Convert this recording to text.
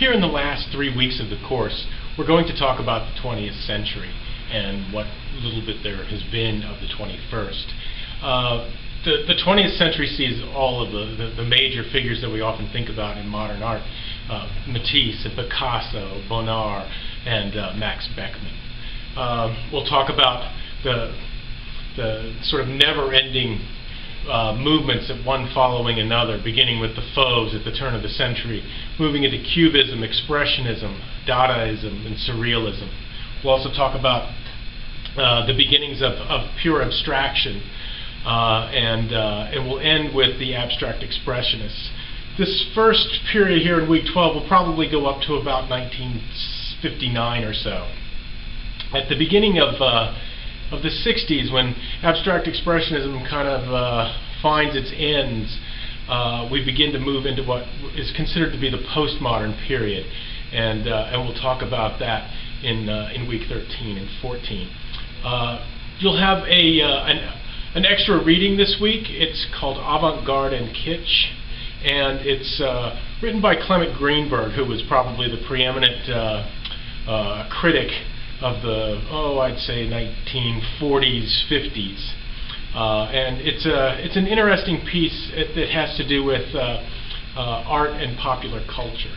here in the last three weeks of the course, we're going to talk about the 20th century and what little bit there has been of the 21st. Uh, the, the 20th century sees all of the, the, the, major figures that we often think about in modern art, uh, Matisse and Picasso, Bonnard, and uh, Max Beckmann. Um, we'll talk about the, the sort of never-ending uh, movements of one following another, beginning with the Fauves at the turn of the century, moving into Cubism, Expressionism, Dadaism, and Surrealism. We'll also talk about uh, the beginnings of, of pure abstraction, uh, and, uh, and we'll end with the abstract expressionists. This first period here in week 12 will probably go up to about 1959 or so. At the beginning of, uh, of the 60s, when abstract expressionism kind of uh, finds its ends, uh, we begin to move into what is considered to be the postmodern period. And, and we'll talk about that in, in week 13 and 14. you'll have a, an an extra reading this week. It's called Avant-Garde and Kitsch, and it's uh, written by Clement Greenberg, who was probably the preeminent uh, uh, critic of the, oh, I'd say 1940s, 50s. Uh, and it's, a, it's an interesting piece that has to do with uh, uh, art and popular culture.